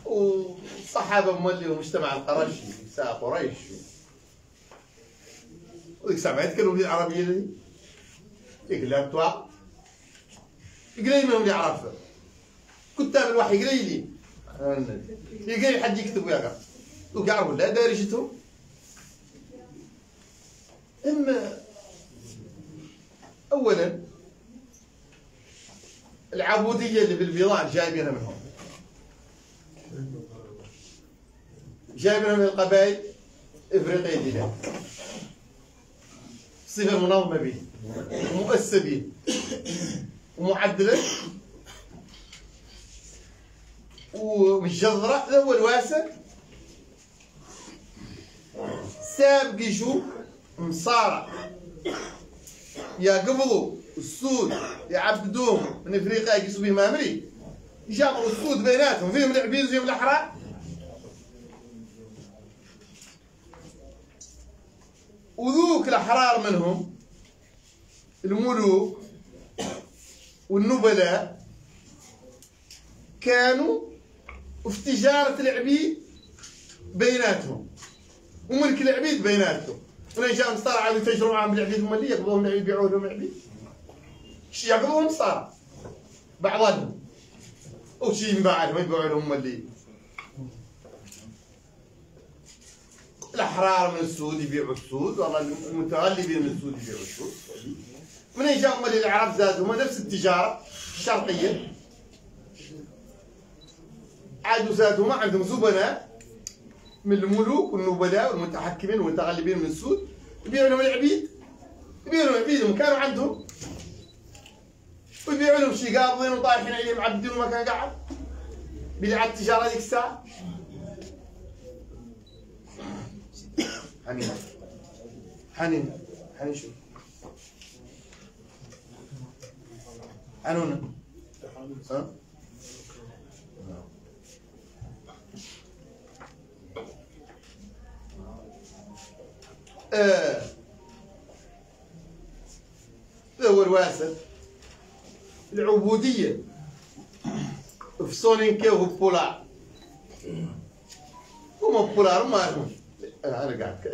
والصحابة مولي ومجتمع القرشي ساعة قريش. وديك سمعت كانوا وليد عربيه لي يقلب طوع يقري ولي عرف كتاب الواحد يقري لي حد يكتب وياك وكاع ولا داري اما اولا العبوديه اللي بالبيضان جايبينها منهم جايبينها من القبائل افريقيه ديالهم صفة منظمة به ومؤسسه به ومعدلة ومجذره هذا هو الواسع. سابق يشوف مصارع. يقبضوا السود يعبدوهم من إفريقيا يقيسوا بهم أمريكا يجمعوا السود بيناتهم فيهم العبيد وفيهم الأحرار. وذوك الأحرار منهم الملوك والنبلاء كانوا في تجارة العبيد بيناتهم. وملك العبيد بيناتهم. ولين جاء مصارع عادوا يتجروا معهم بالعبيد هم اللي يقبضوهم العبيد يبيعوا لهم العبيد. شي يقبضوهم مصارع بعضهم. وشي من بعدهم يبيعوا لهم هم اللي الاحرار من السود يبيعوا السود والله المتغلبين من السود يبيعوا السود منين جاء هم العرب زادوا هم نفس التجارة الشرقية. عادوا زادوا ما عندهم زبناء من الملوك والنبلاء والمتحكمين والمتغلبين من السود. يبيعوا لهم العبيد يبيعوا لهم عبيدهم كانوا عندهم. ويبيعوا لهم شي قابضين وطايحين عليهم عبدين وما كان قاعد. بيلعب التجاره ذيك الساعة. حنين. حنين. حنين شو؟ حنونة. ها؟ آه، هو الواسط العبودية. في سونينكي وهو بولا هما بولا ما هم أنا أنا قاعد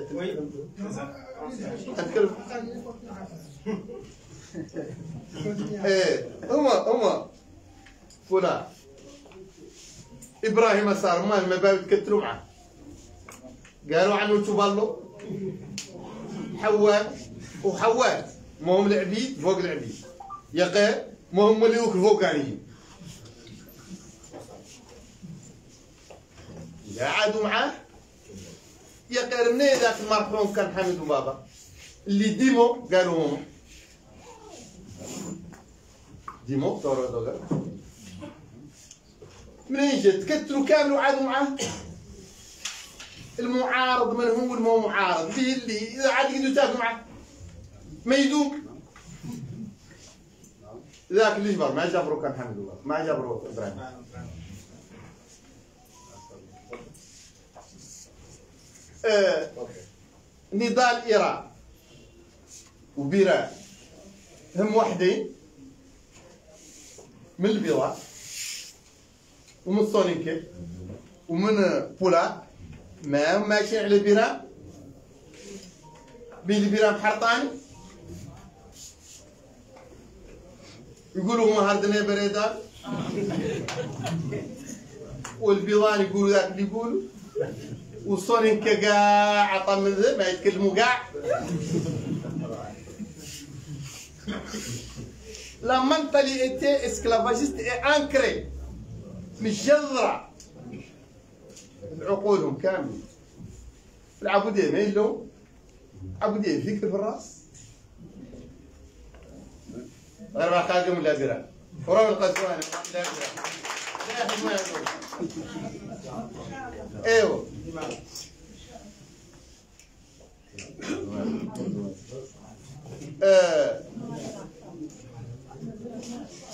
اتكلم إيه هما هما بولا إبراهيم صار ما المباوي تكتلوا معه. قالوا عنه تبالو حواء وحواء ما هم العبيد فوق العبيد يقى ما هم ملوك الفوقانيين. قعدوا معاه يقى منين ذاك المرحوم كان حمد بابا اللي ديمو قالوا ديمو؟ تورو دوغا منين جت كتروا كامل وعادوا معاه؟ المعارض من هو المو معارض؟ في اللي إذا عاد يقدروا تاكلوا معه ما يذوق ذاك اللي جبر ما جبروا كان حمد الله ما جبروا إبراهيم. نضال إيران. وبيران هم وحدين من البيضاء ومن الصونيكي. ومن بولا. ما ماشيين على البيران بين البيران حرطاني يقولوا هما هردنا بريدان والبيضان يقولوا ذاك اللي يقولوا. وصوني كاع عطا من ما يتكلموا كاع. لا منطاليتي اسكلافاجيست اي انكري مجذره عقولهم كامل العبوديه ما يلو عبوديه فيك في الراس غير ما خادم ولا درهم. وراوي القزوان لا إيوه.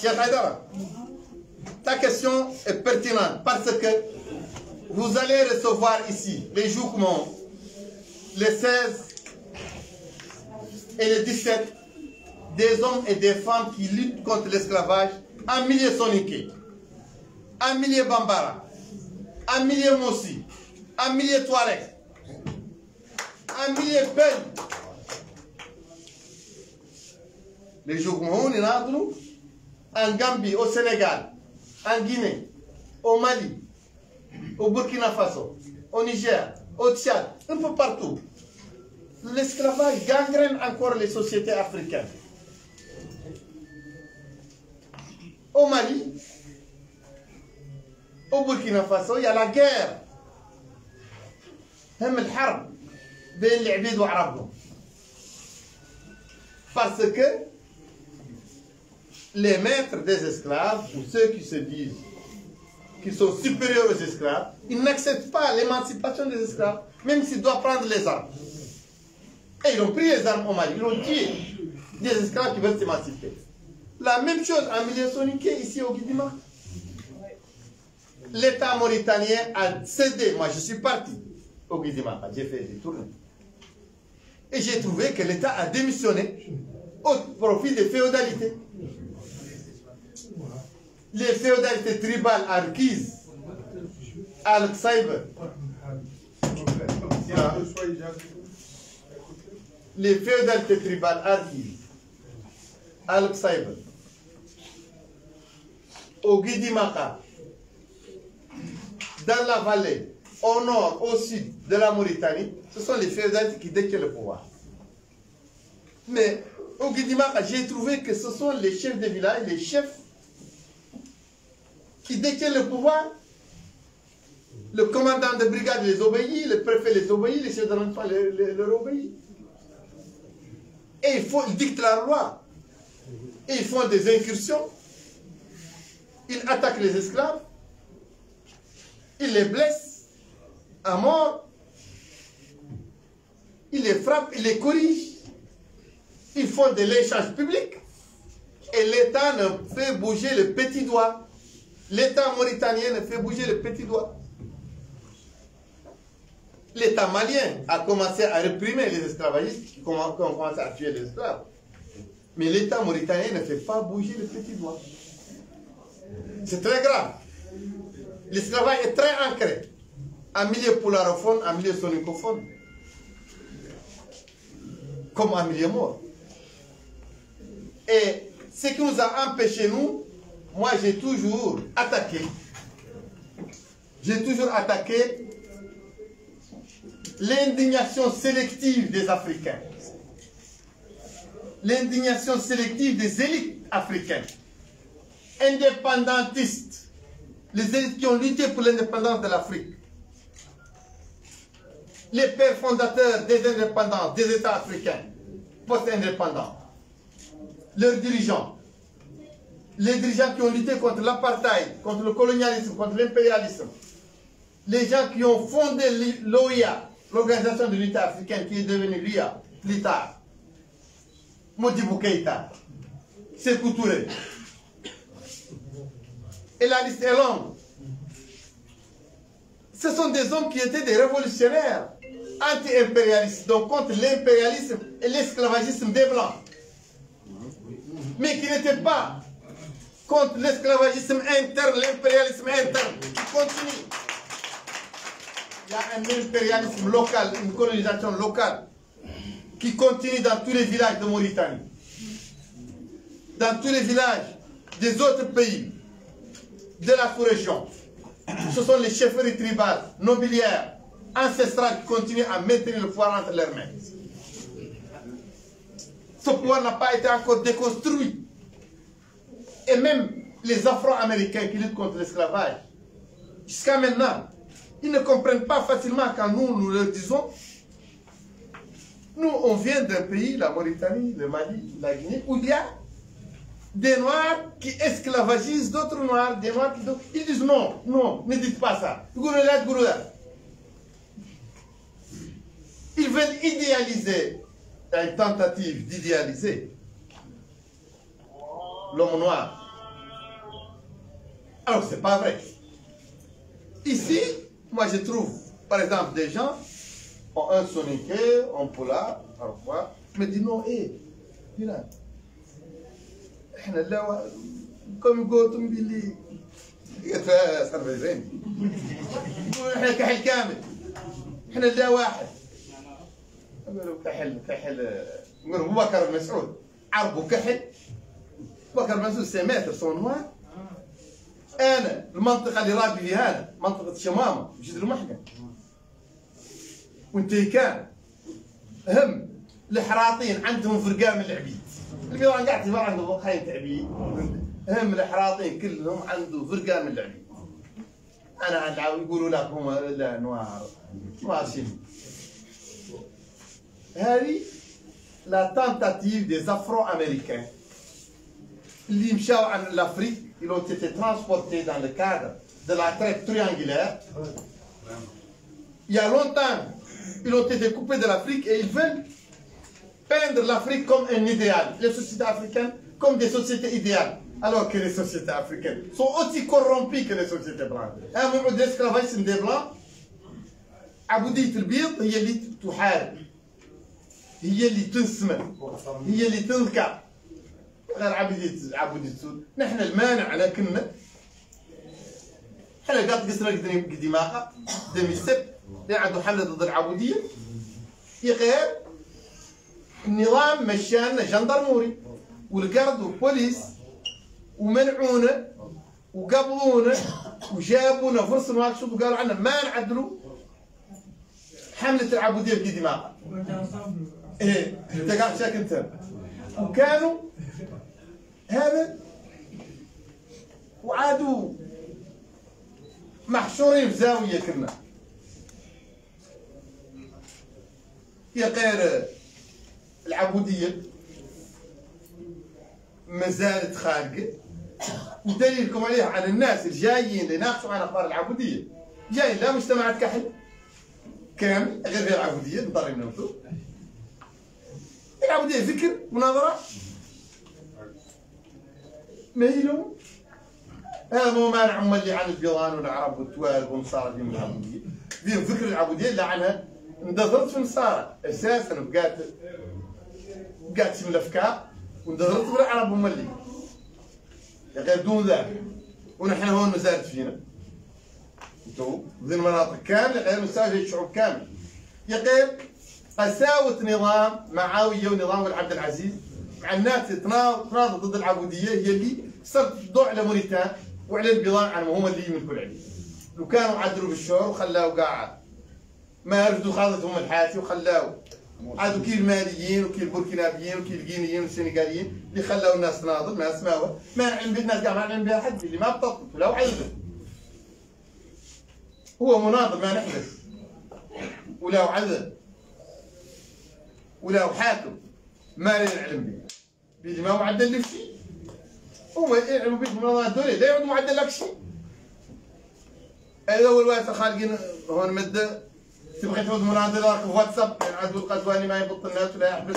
Cheikh Haïdara, ta question est pertinente parce que vous allez recevoir ici les joukments les 16 et les 17 des hommes et des femmes qui luttent contre l'esclavage en milieu soniqué, en milieu bambara, en milieu moussi, en milieu touareg, en milieu bel. Les est là, nous en Gambie, au Sénégal, en Guinée, au Mali, au Burkina Faso, au Niger, au Tchad, un peu partout. L'esclavage gangrène encore les sociétés africaines. Au Mali, au Burkina Faso, il y a la guerre هم الحرب بين العبيد وعربهم. Parce que les maîtres des esclaves, ou ceux qui se disent qui sont supérieurs aux esclaves, ils n'acceptent pas l'émancipation des esclaves, même s'ils doivent prendre les armes. Et ils ont pris les armes au Mali, ils ont tué des esclaves qui veulent s'émanciper. La même chose en milieu soniqué ici au Guidima. L'État mauritanien a cédé, moi je suis parti au j'ai fait des tournées. Et j'ai trouvé que l'État a démissionné au profit des féodalités. Les féodalités tribales arquises, Al-Saïber, les féodalités tribales arquises, Al-Saïber, au Guidimaka, dans la vallée, au nord, au sud de la Mauritanie, ce sont les féodalités qui détiennent le pouvoir. Mais au Guidimaka, j'ai trouvé que ce sont les chefs de village, les chefs qui détiennent le pouvoir. Le commandant de brigade les obéit, le préfet les obéit, les chefs de l'enfant leur obéissent. Et ils dictent la loi. Et ils font des incursions. Ils attaquent les esclaves. Ils les blessent à mort. Ils les frappent, ils les corrigent. Ils font de l'échange public. Et l'État ne fait bouger le petit doigt. L'État mauritanien ne fait bouger le petit doigt. l'État malien a commencé à réprimer les esclavagistes qui ont commencé à tuer les esclaves. Mais l'État mauritanien ne fait pas bouger le petit doigt. C'est très grave. L'esclavage est très ancré en milieu polarophone, en milieu sonicophone, comme en milieu mort. Et ce qui nous a empêchés, nous, moi j'ai toujours attaqué, j'ai toujours attaqué l'indignation sélective des Africains, l'indignation sélective des élites africaines, indépendantistes, les élites qui ont lutté pour l'indépendance de l'Afrique, les pères fondateurs des indépendances, des États africains, post-indépendants, leurs dirigeants, les dirigeants qui ont lutté contre l'apartheid, contre le colonialisme, contre l'impérialisme, les gens qui ont fondé l'OIA, l'Organisation de l'Unité africaine qui est devenue l'UIA plus tard, Modibo Keïta, Sékou Touré. Et la liste est longue. Ce sont des hommes qui étaient des révolutionnaires, anti-impérialistes, donc contre l'impérialisme et l'esclavagisme des Blancs. Mais qui n'étaient pas contre l'esclavagisme interne, l'impérialisme interne, qui continue. Il y a un impérialisme local, une colonisation locale, qui continue dans tous les villages de Mauritanie, dans tous les villages des autres pays, de la sous-région. Ce sont les chefferies tribales, nobiliaires, ancestrales qui continuent à maintenir le pouvoir entre leurs mains. Ce pouvoir n'a pas été encore déconstruit. Et même les Afro-Américains qui luttent contre l'esclavage, jusqu'à maintenant, ils ne comprennent pas facilement quand nous, nous leur disons, nous, on vient d'un pays, la Mauritanie, le Mali, la Guinée, où il y a des Noirs qui esclavagisent d'autres Noirs, des Noirs qui... Ils disent non, non, ne dites pas ça. Ils veulent idéaliser, une tentative d'idéaliser l'homme noir. Alors, c'est pas vrai. Ici, moi, je trouve, par exemple, des gens ont un soniquet, un pola, parfois, me disent non, hé, dis là, احنا لا كم قوتم باللي صار زين احنا كحل كامل احنا لا واحد قالوا كحل كحل بكر بن مسعود. عربوا كحل. بكر بن مسعود سون نوار أنا المنطقة اللي رابي فيها أنا منطقة الشمامه جد المحكم وانت كان هم الحراطين عندهم فرقان من العبيد. القران قاعد ما عنده خاين تعبيد. هم الحراطين كلهم عنده فرقان من العبيد. أنا يقولوا لك هم لا نوار ماشي هذه لا تنتاتيف دي افرو امريكان اللي مشاو عن l'Afrique, ils ont été transportés dans le cadre de la traite triangulaire. Il y a longtemps, ils ont été coupés de l'Afrique et ils veulent peindre l'Afrique comme un idéal, les sociétés africaines comme des sociétés idéales, alors que les sociétés africaines sont aussi corrompues que les sociétés blanches. Un moment d'esclavagisme des blancs, عبودية البيض هي اللي تحارب هي اللي تنسمن هي اللي تنكر غير عبودية عبودية السود نحن المانع لكن حنا قالت قصنا قديماها 2007 اللي عنده حملة ضد العبودية. غير النظام مشانا جندرموري. والقرد والبوليس ومنعونا وقبضونا وجابونا فرصة ماكشوف وقالوا عنا ما نعدلوا. حملة العبودية في دماغها إيه أنت قاعد شاك أنت. وكانوا هذا وعادوا محشورين في زاوية كنا. يا غير العبودية. ما زالت خارقة ودليلكم عليه عن الناس الجايين يناقشوا عن أخبار العبودية. جايين لا مجتمعات كحل. كامل غير غير العبودية نضطر نموتوا العبودية فكر مناظرة. ما هي هذا مو مانع اللي عن البيضان والعرب والتوالب والنصارى من العبودية في ذكر العبوديه لعنها اندثرت في النصارى أساسا بقات بقات من الأفكار. واندثرت العرب هم اللي. غير دون ذلك. ونحن هون ما زالت فينا. أنتو ذي المناطق كاملة غير مساجد الشعوب كامل. يا غير قساوة نظام معاوية ونظام العبد العزيز. مع الناس تناضل ضد العبودية هي اللي صارت تضوع على موريتان وعلى البيضان عنهم هم اللي يملكوا العلم. لو كانوا عدلوا بالشهر وخلاوا قاعد ما رفدوا خاضتهم الحاتي وخلاوا عادوا كي الماليين وكي البوركينابيين وكي الغينيين والسنغاليين اللي خلاوا الناس تناضل ما سماوها ما علم بالناس قاع ما علم بها حد اللي ما بتطلب ولا عيبه هو مناضل ما نحدث ولا عذب ولا حاكم ما لا يعلم به بيدي ما معدل نفسي هما يلعبوا به في منظمه الدوليه لا يعود معدل لك شيء. هذا هو الوقت خالقين هون مده تبغي تعود مناضل دارك واتساب. يعني عاد القزواني ما يبط الناس ولا يحبس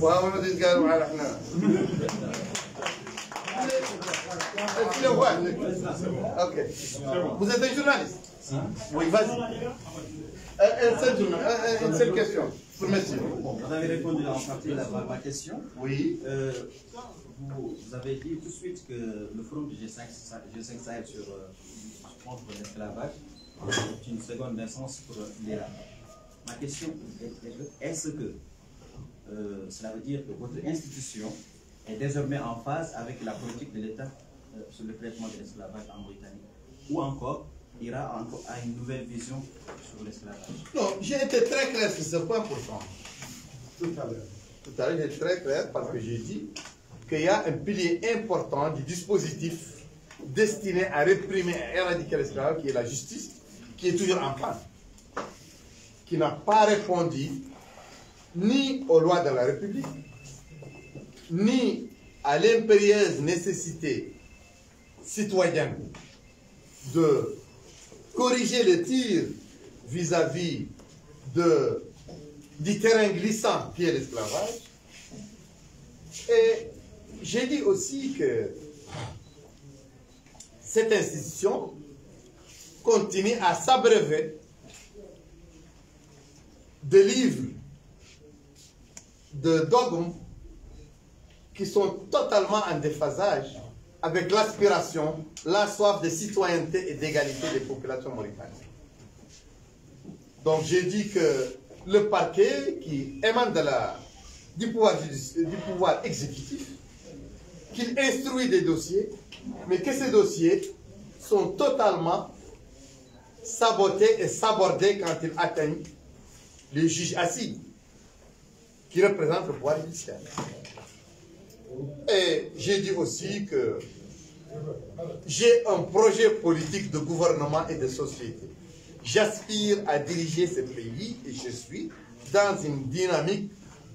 وها هو ما قالوا على إحنا. أوكي. وزيد جورناليست. un journaliste Euh, Une seule, journa- euh, une seule question vous avez répondu en partie à ma, question. Oui. Euh, vous, vous avez dit tout de suite que le forum du G5, Sa- G5 Sahel sur euh, contre l'esclavage est une seconde naissance pour l'Iran. Ma question est, est- est-ce que euh, cela veut dire que votre institution est désormais en phase avec la politique de l'État euh, sur le traitement de l'esclavage en Mauritanie? Ou encore, l'Iran a, encore- a une nouvelle vision sur l'esclavage Non, j'ai été très clair sur ce point pour toi. Tout à l'heure. Tout à l'heure, j'ai été très clair parce que j'ai dit qu'il y a un pilier important du dispositif destiné à réprimer et éradiquer l'esclavage, qui est la justice, qui est toujours en panne, qui n'a pas répondu ni aux lois de la République, ni à l'impérieuse nécessité citoyenne de corriger le tir vis-à-vis de, du terrain glissant qui est l'esclavage. Et j'ai dit aussi que cette institution continue à s'abreuver de livres, de dogmes qui sont totalement en déphasage avec l'aspiration, la soif de citoyenneté et d'égalité des populations mauritaniennes. Donc j'ai dit que le parquet qui émane du, pouvoir, du pouvoir exécutif, qu'il instruit des dossiers, mais que ces dossiers sont totalement sabotés et sabordés quand ils atteignent les juges assis, qui représentent le pouvoir judiciaire. Et j'ai dit aussi que j'ai un projet politique de gouvernement et de société. J'aspire à diriger ce pays et je suis dans une dynamique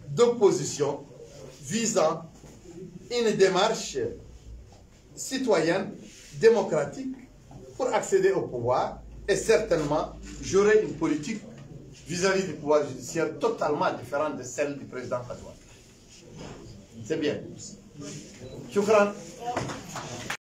d'opposition visant une démarche citoyenne, démocratique, pour accéder au pouvoir. Et certainement, j'aurai une politique vis-à-vis du pouvoir judiciaire totalement différente de celle du président Fadouane. سي بيان شكرا.